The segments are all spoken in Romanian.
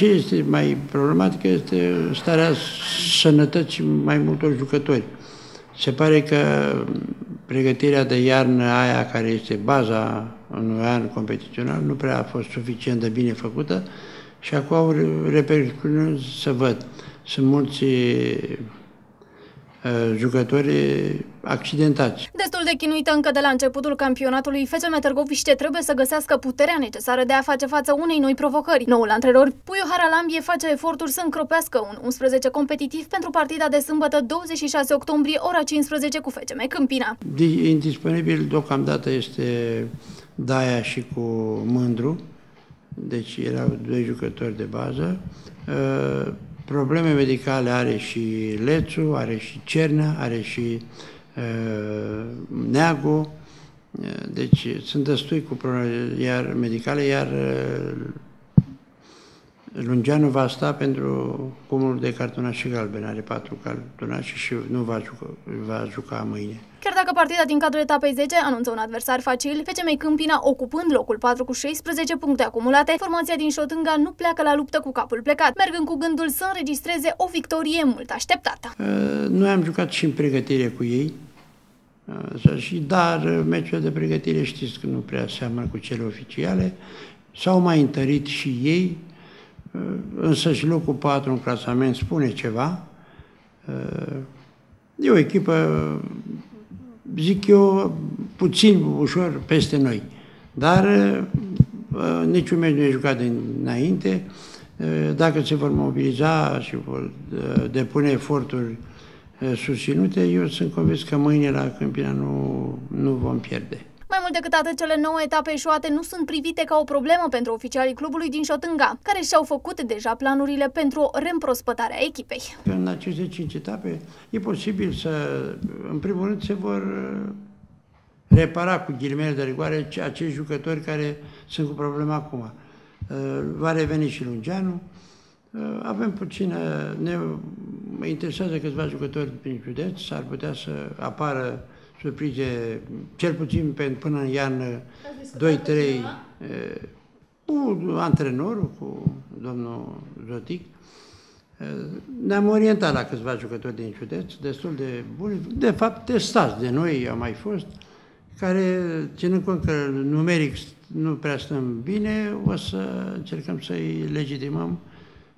ce este mai problematică este starea sănătății mai multor jucători. Se pare că pregătirea de iarnă aia, care este baza unui an competițional, nu prea a fost suficient de bine făcută și acum au repercusiuni să văd. Sunt mulți Uh, jucători accidentați. Destul de chinuită încă de la începutul campionatului, FCM Târgoviște trebuie să găsească puterea necesară de a face față unei noi provocări. Noul antrenor Puiu Haralambie face eforturi să încropească un 11 competitiv pentru partida de sâmbătă 26 octombrie, ora 15 cu FCM Câmpina. Indisponibil deocamdată este Daia și cu Mândru, deci erau doi jucători de bază. Uh, Probleme medicale are și Lețu, are și Cernea, are și uh, Neagu, deci sunt destui cu probleme iar medicale, iar uh, Lungeanu va sta pentru cumul de cartonașe galbene, are patru cartonașe și nu va juca, va juca mâine. Chiar dacă partida din cadrul etapei 10 anunță un adversar facil, FCM Câmpina ocupând locul 4 cu 16 puncte acumulate, formația din Șotânga nu pleacă la luptă cu capul plecat, mergând cu gândul să înregistreze o victorie mult așteptată. Uh, noi am jucat și în pregătire cu ei, uh, și dar meciul de pregătire știți că nu prea seamănă cu cele oficiale, s-au mai întărit și ei, uh, însă și locul 4 în clasament spune ceva. E o echipă zic eu, puțin ușor peste noi. Dar uh, niciun meci nu e jucat înainte. Uh, dacă se vor mobiliza și vor uh, depune eforturi susținute, eu sunt convins că mâine la Câmpina nu, nu vom pierde. Mai mult decât atât, cele nouă etape eșuate nu sunt privite ca o problemă pentru oficialii clubului din Șotânga, care și-au făcut deja planurile pentru o reîmprospătare a echipei. În aceste cinci etape e posibil să, în primul rând, se vor uh, repara cu ghilimele de rigoare acești jucători care sunt cu problema acum. Uh, va reveni și Lungeanu, uh, avem puțină, ne interesează câțiva jucători prin județ, s-ar putea să apară surprize, cel puțin până în iarnă, 2-3, cu antrenorul, cu domnul Zotic. Ne-am orientat la câțiva jucători din județ, destul de buni, de fapt testați de noi, au mai fost, care, ținând cont că numeric nu prea stăm bine, o să încercăm să-i legitimăm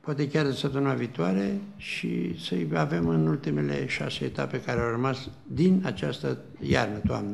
poate chiar de săptămâna viitoare și să avem în ultimele șase etape care au rămas din această iarnă, toamnă.